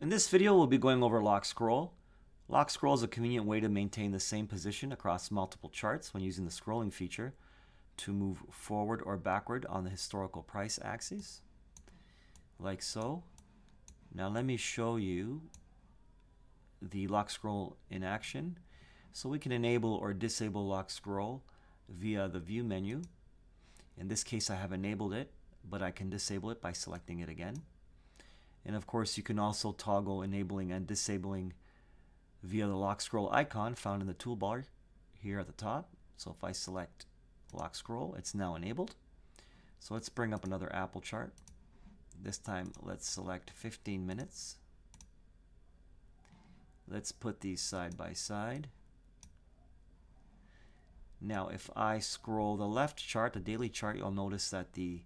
In this video, we'll be going over lock scroll. Lock scroll is a convenient way to maintain the same position across multiple charts when using the scrolling feature to move forward or backward on the historical price axis, like so. Now let me show you the lock scroll in action. So we can enable or disable lock scroll via the view menu. In this case, I have enabled it, but I can disable it by selecting it again. And of course, you can also toggle enabling and disabling via the lock scroll icon found in the toolbar here at the top. So if I select lock scroll, it's now enabled. So let's bring up another Apple chart. This time, let's select 15 minutes. Let's put these side by side. Now, if I scroll the left chart, the daily chart, you'll notice that the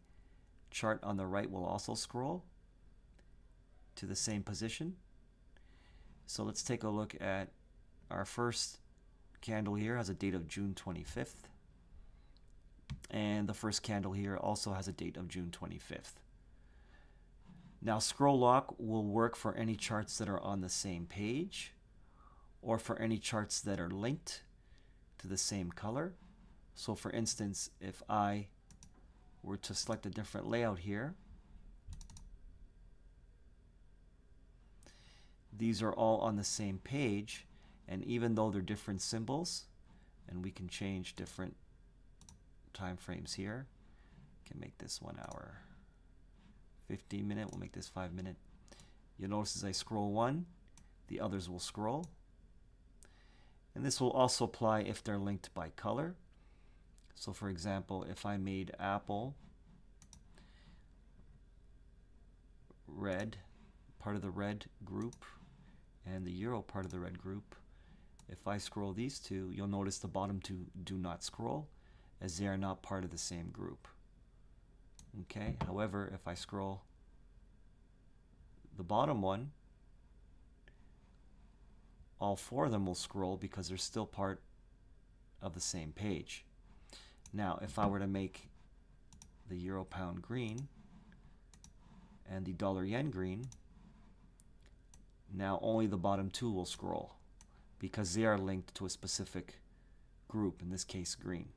chart on the right will also scroll to the same position. So let's take a look at our first candle here has a date of June 25th. And the first candle here also has a date of June 25th. Now scroll lock will work for any charts that are on the same page or for any charts that are linked to the same color. So for instance, if I were to select a different layout here, these are all on the same page and even though they're different symbols and we can change different time frames here can make this one hour 15 minute we'll make this five minute. You'll notice as I scroll one the others will scroll. And this will also apply if they're linked by color. So for example if I made Apple red part of the red group and the Euro part of the red group, if I scroll these two, you'll notice the bottom two do not scroll as they are not part of the same group. Okay, however, if I scroll the bottom one, all four of them will scroll because they're still part of the same page. Now, if I were to make the euro pound green and the dollar yen green, now only the bottom two will scroll because they are linked to a specific group, in this case green.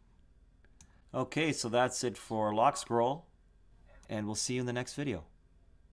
Okay, so that's it for lock scroll, and we'll see you in the next video.